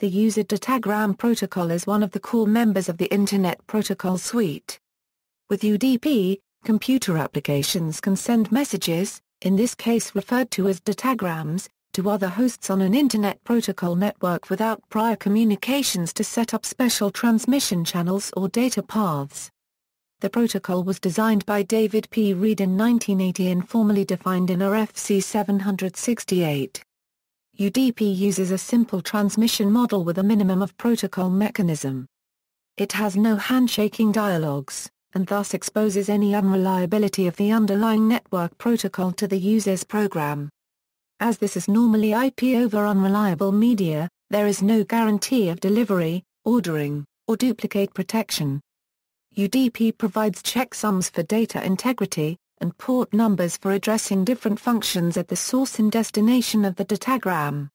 the user datagram protocol is one of the core members of the Internet Protocol Suite. With UDP, computer applications can send messages, in this case referred to as datagrams, to other hosts on an Internet Protocol network without prior communications to set up special transmission channels or data paths. The protocol was designed by David P. Reed in 1980 and formally defined in RFC 768. UDP uses a simple transmission model with a minimum of protocol mechanism. It has no handshaking dialogues, and thus exposes any unreliability of the underlying network protocol to the user's program. As this is normally IP over unreliable media, there is no guarantee of delivery, ordering, or duplicate protection. UDP provides checksums for data integrity, and port numbers for addressing different functions at the source and destination of the datagram.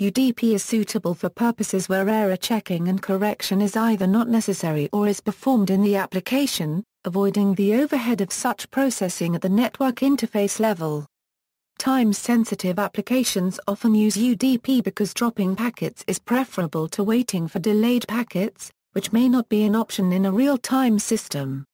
UDP is suitable for purposes where error checking and correction is either not necessary or is performed in the application, avoiding the overhead of such processing at the network interface level. Time-sensitive applications often use UDP because dropping packets is preferable to waiting for delayed packets, which may not be an option in a real-time system.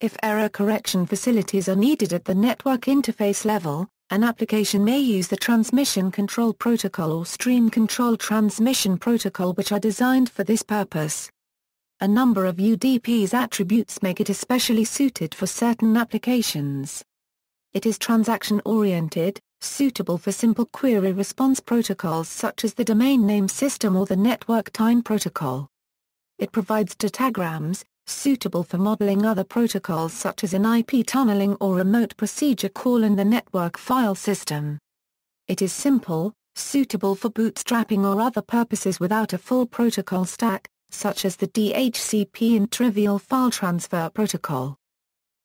If error correction facilities are needed at the network interface level, an application may use the Transmission Control Protocol or Stream Control Transmission Protocol which are designed for this purpose. A number of UDP's attributes make it especially suited for certain applications. It is transaction-oriented, suitable for simple query response protocols such as the domain name system or the network time protocol. It provides datagrams, suitable for modeling other protocols such as an IP tunneling or remote procedure call in the network file system. It is simple, suitable for bootstrapping or other purposes without a full protocol stack, such as the DHCP and Trivial File Transfer Protocol.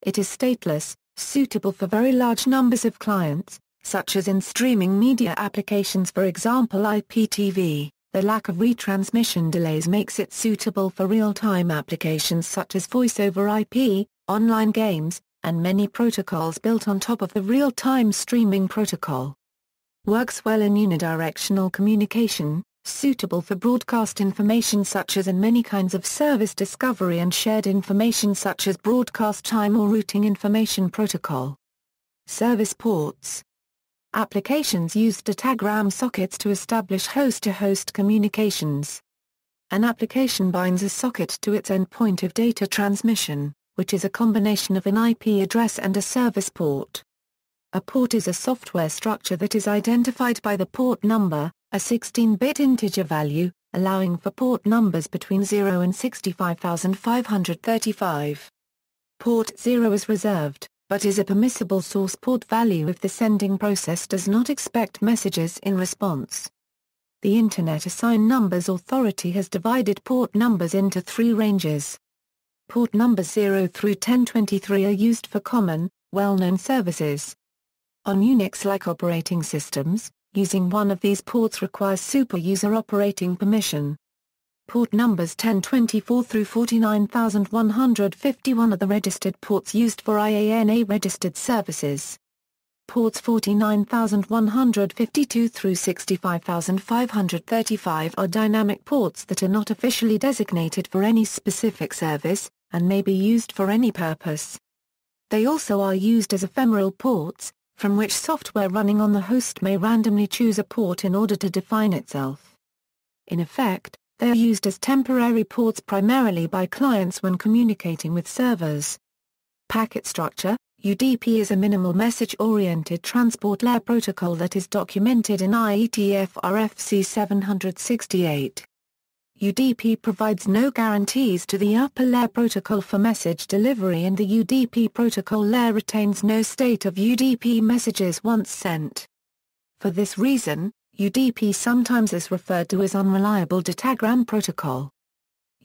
It is stateless, suitable for very large numbers of clients, such as in streaming media applications for example IPTV. The lack of retransmission delays makes it suitable for real-time applications such as voice over IP, online games, and many protocols built on top of the real-time streaming protocol. Works well in unidirectional communication, suitable for broadcast information such as in many kinds of service discovery and shared information such as broadcast time or routing information protocol. Service ports Applications use datagram sockets to establish host-to-host -host communications. An application binds a socket to its endpoint of data transmission, which is a combination of an IP address and a service port. A port is a software structure that is identified by the port number, a 16-bit integer value, allowing for port numbers between 0 and 65535. Port 0 is reserved, but is a permissible source port value if the sending process does not expect messages in response. The Internet Assign Numbers Authority has divided port numbers into three ranges. Port numbers 0 through 1023 are used for common, well-known services. On Unix-like operating systems, Using one of these ports requires super-user operating permission. Port numbers 1024 through 49151 are the registered ports used for IANA-registered services. Ports 49152 through 65535 are dynamic ports that are not officially designated for any specific service, and may be used for any purpose. They also are used as ephemeral ports, from which software running on the host may randomly choose a port in order to define itself. In effect, they are used as temporary ports primarily by clients when communicating with servers. Packet structure UDP is a minimal message-oriented transport layer protocol that is documented in IETF RFC 768. UDP provides no guarantees to the upper layer protocol for message delivery and the UDP protocol layer retains no state of UDP messages once sent. For this reason, UDP sometimes is referred to as unreliable datagram protocol.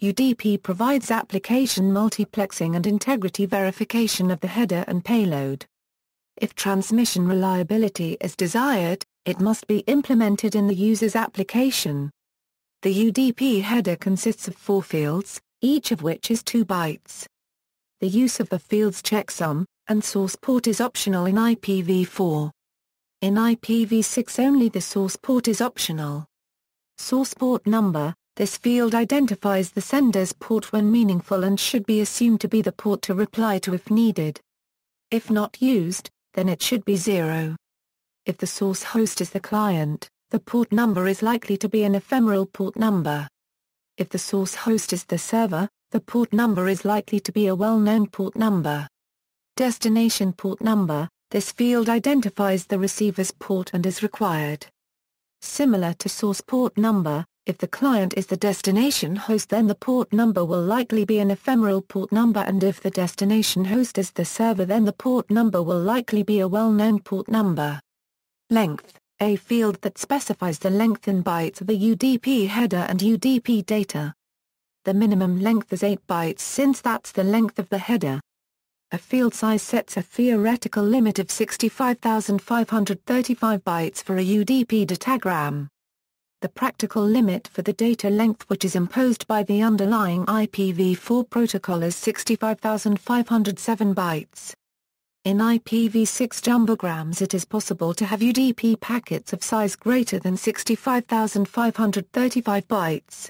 UDP provides application multiplexing and integrity verification of the header and payload. If transmission reliability is desired, it must be implemented in the user's application. The UDP header consists of four fields, each of which is 2 bytes. The use of the field's checksum and source port is optional in IPv4. In IPv6 only the source port is optional. Source port number, this field identifies the sender's port when meaningful and should be assumed to be the port to reply to if needed. If not used, then it should be zero. If the source host is the client, the port number is likely to be an ephemeral port number. If the source host is the server, the port number is likely to be a well-known port number. Destination port number, this field identifies the receiver's port and is required. Similar to source port number, if the client is the destination host then the port number will likely be an ephemeral port number and if the destination host is the server then the port number will likely be a well-known port number. Length, a field that specifies the length in bytes of the UDP header and UDP data. The minimum length is 8 bytes since that's the length of the header. A field size sets a theoretical limit of 65,535 bytes for a UDP datagram the practical limit for the data length which is imposed by the underlying IPv4 protocol is 65,507 bytes. In IPv6 jumbograms it is possible to have UDP packets of size greater than 65,535 bytes.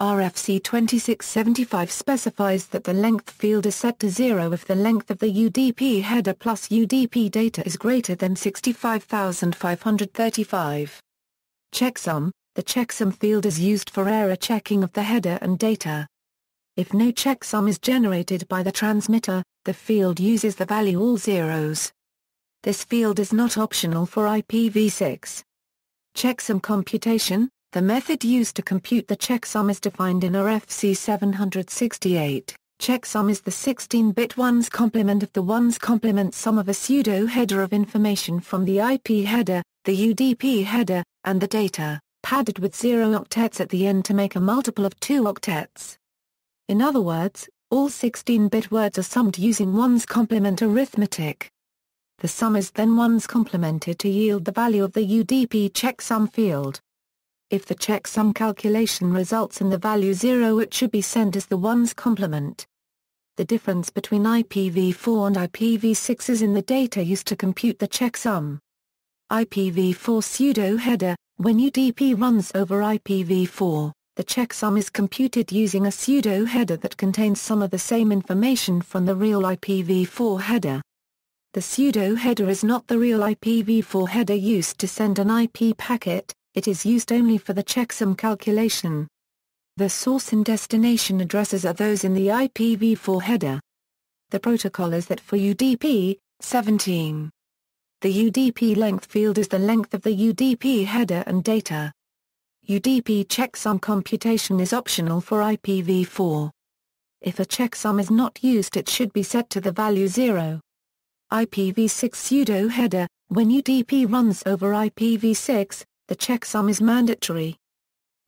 RFC 2675 specifies that the length field is set to zero if the length of the UDP header plus UDP data is greater than 65,535. Checksum, the checksum field is used for error checking of the header and data. If no checksum is generated by the transmitter, the field uses the value all zeros. This field is not optional for IPv6. Checksum computation, the method used to compute the checksum is defined in RFC 768. Checksum is the 16-bit ones complement of the ones complement sum of a pseudo-header of information from the IP header, the UDP header, and the data, padded with zero octets at the end to make a multiple of two octets. In other words, all 16-bit words are summed using ones complement arithmetic. The sum is then ones complemented to yield the value of the UDP checksum field. If the checksum calculation results in the value 0 it should be sent as the ones complement. The difference between IPv4 and IPv6 is in the data used to compute the checksum. IPv4 pseudo-header, when UDP runs over IPv4, the checksum is computed using a pseudo-header that contains some of the same information from the real IPv4 header. The pseudo-header is not the real IPv4 header used to send an IP packet, it is used only for the checksum calculation. The source and destination addresses are those in the IPv4 header. The protocol is that for UDP, 17. The UDP length field is the length of the UDP header and data. UDP checksum computation is optional for IPv4. If a checksum is not used it should be set to the value 0. IPv6 pseudo header, when UDP runs over IPv6, the checksum is mandatory.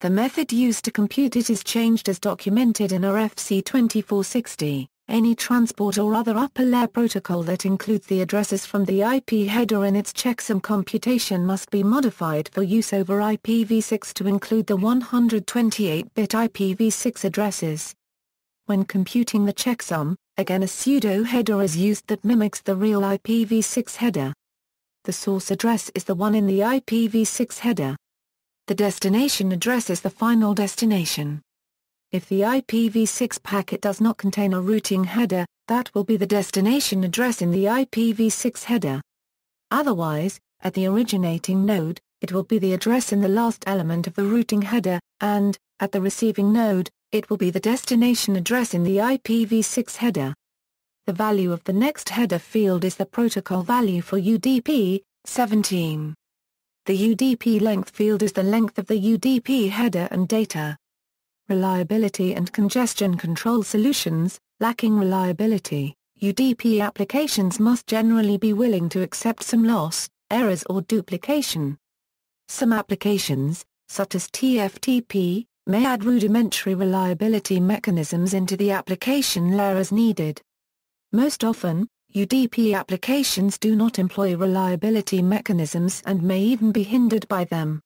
The method used to compute it is changed as documented in RFC 2460. Any transport or other upper-layer protocol that includes the addresses from the IP header in its checksum computation must be modified for use over IPv6 to include the 128-bit IPv6 addresses. When computing the checksum, again a pseudo-header is used that mimics the real IPv6 header. The source address is the one in the IPv6 header. The destination address is the final destination. If the IPv6 packet does not contain a routing header, that will be the destination address in the IPv6 header. Otherwise, at the originating node, it will be the address in the last element of the routing header, and, at the receiving node, it will be the destination address in the IPv6 header. The value of the next header field is the protocol value for UDP, 17. The UDP length field is the length of the UDP header and data reliability and congestion control solutions, lacking reliability, UDP applications must generally be willing to accept some loss, errors or duplication. Some applications, such as TFTP, may add rudimentary reliability mechanisms into the application layer as needed. Most often, UDP applications do not employ reliability mechanisms and may even be hindered by them.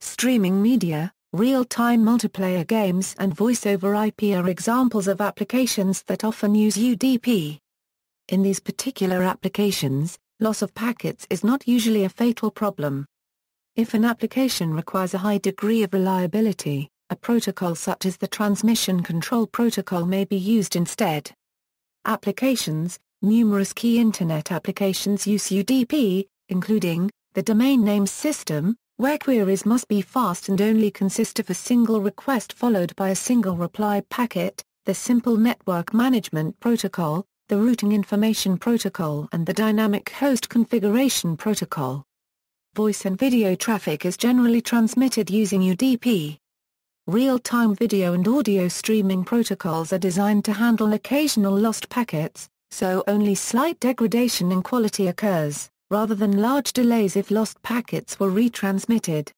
Streaming media, Real-time multiplayer games and voice-over IP are examples of applications that often use UDP. In these particular applications, loss of packets is not usually a fatal problem. If an application requires a high degree of reliability, a protocol such as the Transmission Control Protocol may be used instead. Applications Numerous key Internet applications use UDP, including, the domain name system, where queries must be fast and only consist of a single request followed by a single reply packet, the Simple Network Management Protocol, the Routing Information Protocol and the Dynamic Host Configuration Protocol. Voice and video traffic is generally transmitted using UDP. Real-time video and audio streaming protocols are designed to handle occasional lost packets, so only slight degradation in quality occurs, rather than large delays if lost packets were retransmitted.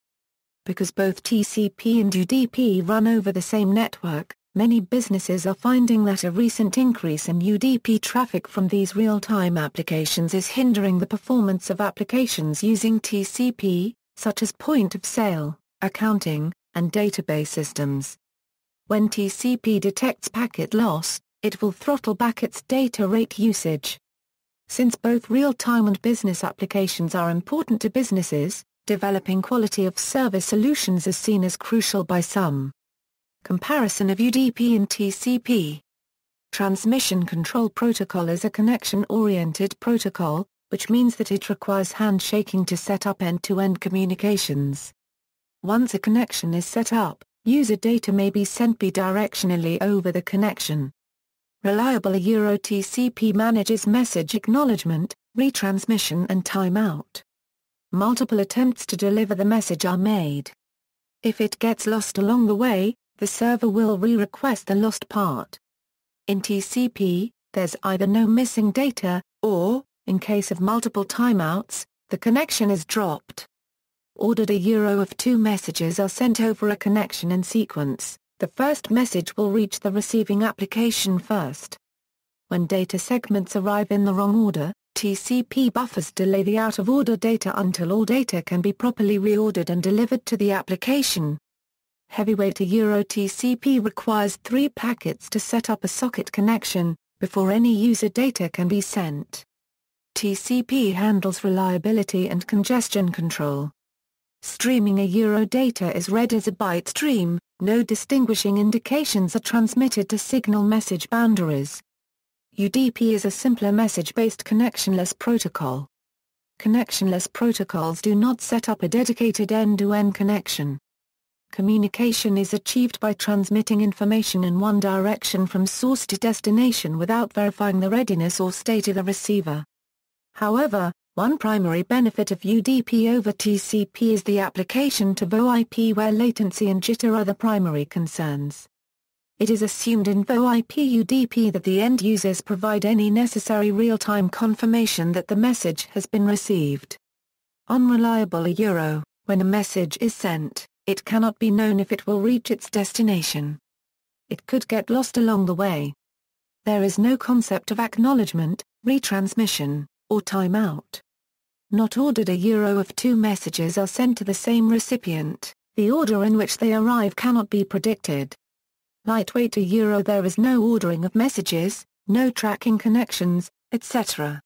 Because both TCP and UDP run over the same network, many businesses are finding that a recent increase in UDP traffic from these real-time applications is hindering the performance of applications using TCP, such as point-of-sale, accounting, and database systems. When TCP detects packet loss, it will throttle back its data rate usage. Since both real-time and business applications are important to businesses, developing quality of service solutions is seen as crucial by some. Comparison of UDP and TCP Transmission Control Protocol is a connection-oriented protocol, which means that it requires handshaking to set up end-to-end -end communications. Once a connection is set up, user data may be sent bidirectionally over the connection. Reliable Euro TCP manages message acknowledgement, retransmission and timeout. Multiple attempts to deliver the message are made. If it gets lost along the way, the server will re-request the lost part. In TCP, there's either no missing data, or, in case of multiple timeouts, the connection is dropped ordered a euro of two messages are sent over a connection in sequence, the first message will reach the receiving application first. When data segments arrive in the wrong order, TCP buffers delay the out-of-order data until all data can be properly reordered and delivered to the application. Heavyweight Euro TCP requires three packets to set up a socket connection, before any user data can be sent. TCP handles reliability and congestion control. Streaming a Euro data is read as a byte stream, no distinguishing indications are transmitted to signal message boundaries. UDP is a simpler message-based connectionless protocol. Connectionless protocols do not set up a dedicated end-to-end -end connection. Communication is achieved by transmitting information in one direction from source to destination without verifying the readiness or state of the receiver. However, one primary benefit of UDP over TCP is the application to VoIP where latency and jitter are the primary concerns. It is assumed in VoIP UDP that the end users provide any necessary real-time confirmation that the message has been received. Unreliable a Euro, when a message is sent, it cannot be known if it will reach its destination. It could get lost along the way. There is no concept of acknowledgement, retransmission, or timeout. Not ordered a euro of two messages are sent to the same recipient, the order in which they arrive cannot be predicted. Lightweight a euro there is no ordering of messages, no tracking connections, etc.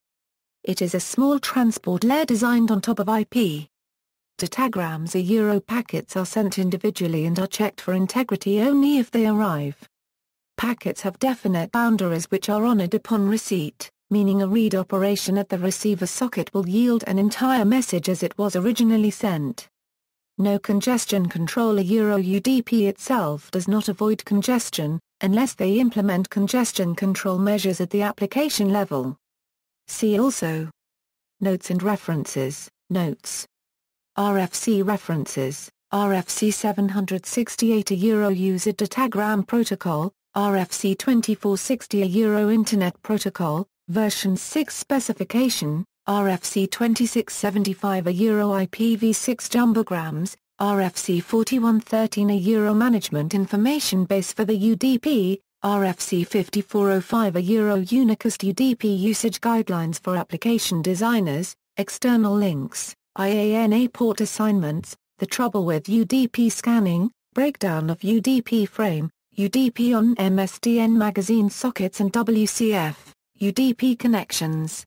It is a small transport layer designed on top of IP. Datagrams a euro packets are sent individually and are checked for integrity only if they arrive. Packets have definite boundaries which are honored upon receipt meaning a read operation at the receiver socket will yield an entire message as it was originally sent. No congestion control a Euro UDP itself does not avoid congestion, unless they implement congestion control measures at the application level. See also Notes and references, notes. RFC references, RFC 768 a Euro user datagram protocol, RFC 2460 a Euro Internet Protocol, version 6 specification, RFC 2675 a Euro IPv6 jumbograms, RFC 4113 a Euro Management Information Base for the UDP, RFC 5405 a Euro Unicast UDP Usage Guidelines for Application Designers, External Links, IANA Port Assignments, The Trouble with UDP Scanning, Breakdown of UDP Frame, UDP on MSDN Magazine Sockets and WCF. UDP connections